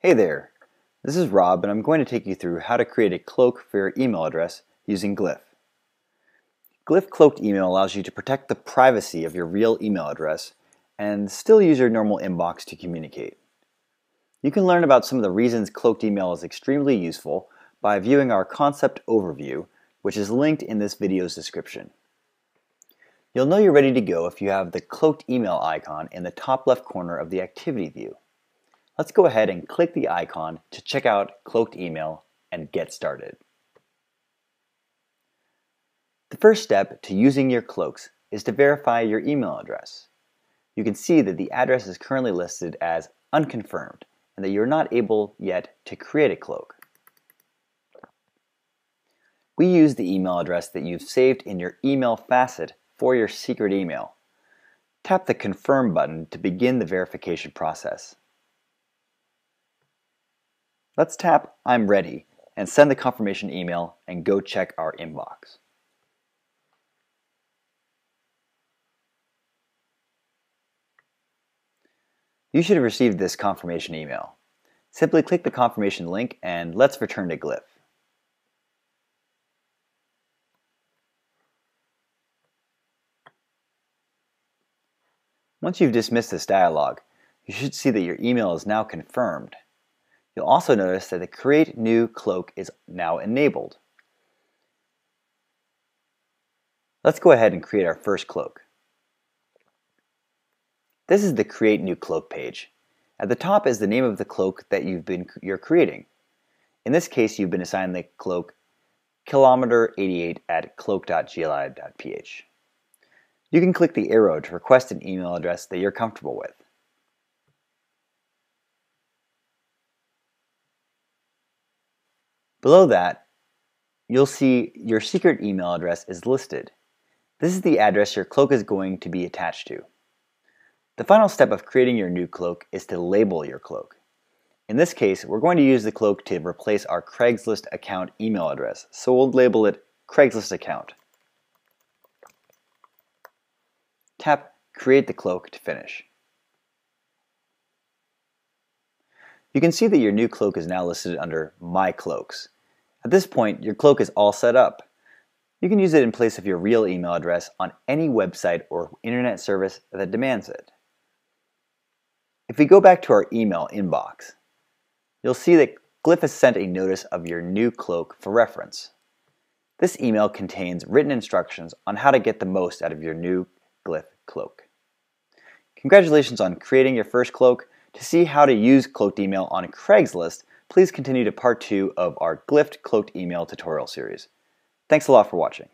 Hey there, this is Rob and I'm going to take you through how to create a cloak for your email address using Gliph. Gliph Cloaked Email allows you to protect the privacy of your real email address and still use your normal inbox to communicate. You can learn about some of the reasons cloaked email is extremely useful by viewing our concept overview, which is linked in this video's description. You'll know you're ready to go if you have the cloaked email icon in the top left corner of the activity view. Let's go ahead and click the icon to check out Cloaked Email and get started. The first step to using your cloaks is to verify your email address. You can see that the address is currently listed as unconfirmed and that you're not able yet to create a cloak. We use the email address that you've saved in your email facet for your secret email. Tap the Confirm button to begin the verification process. Let's tap I'm ready and send the confirmation email and go check our inbox. You should have received this confirmation email. Simply click the confirmation link and let's return to Gliph. Once you've dismissed this dialog, you should see that your email is now confirmed You'll also notice that the Create New Cloak is now enabled. Let's go ahead and create our first cloak. This is the Create New Cloak page. At the top is the name of the cloak that you've been you're creating. In this case, you've been assigned the cloak kilometer 88 at cloak.gli.ph. You can click the arrow to request an email address that you're comfortable with. Below that, you'll see your secret email address is listed. This is the address your cloak is going to be attached to. The final step of creating your new cloak is to label your cloak. In this case, we're going to use the cloak to replace our Craigslist account email address, so we'll label it Craigslist account. Tap Create the Cloak to finish. You can see that your new cloak is now listed under My Cloaks. At this point, your cloak is all set up. You can use it in place of your real email address on any website or internet service that demands it. If we go back to our email inbox, you'll see that Gliph has sent a notice of your new cloak for reference. This email contains written instructions on how to get the most out of your new Gliph cloak. Congratulations on creating your first cloak. To see how to use cloaked email on Craigslist, please continue to part two of our Gliph cloaked email tutorial series. Thanks a lot for watching.